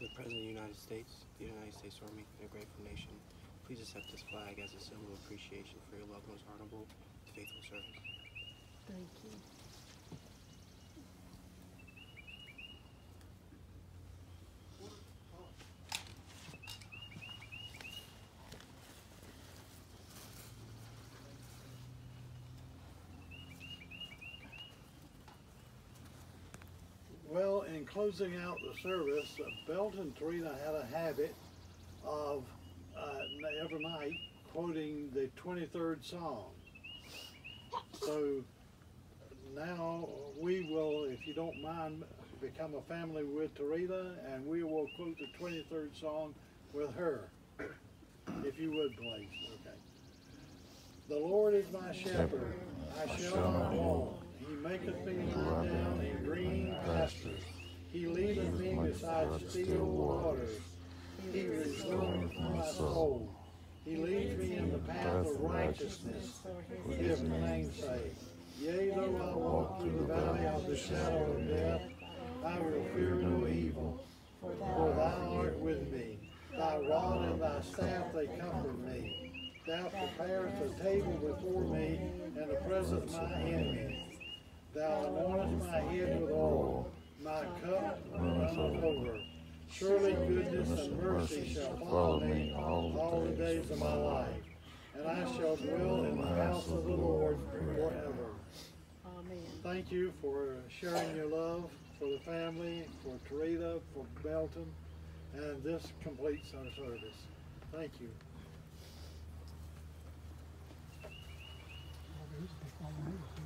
the President of the United States, the United States Army, and a grateful nation, please accept this flag as a symbol of appreciation for your loved one's honorable, faithful service. Thank you. Well, in closing out the service, uh, Belton Trina had a habit of uh, every night quoting the 23rd Psalm. So now we will, if you don't mind, become a family with Tarita and we will quote the 23rd Psalm with her. If you would, please. Okay. The Lord is my shepherd, I shall not want. He maketh me lie down in green pastures. He leadeth me beside still waters. He restoreth my soul. He leads me in the path of righteousness for his name's sake. Yea, though I walk through the valley of the shadow of death, I will fear no evil, for thou art with me. Thy rod and thy staff, they comfort me. Thou preparest a table before me in the presence of my enemies. Thou anointest my head with oil, Surely goodness and mercy shall follow me all the days of my life, and I shall dwell in the house of the Lord forever. Amen. Thank you for sharing your love for the family, for Tarita, for Belton, and this completes our service. Thank you. Okay,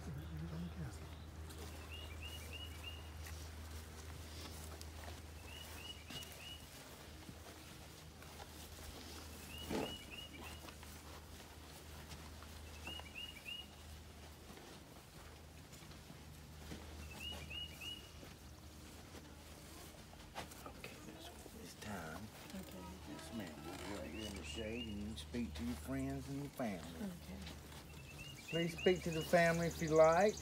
speak to your friends and your family. Okay. Please speak to the family if you like.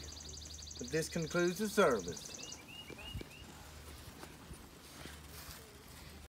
But this concludes the service.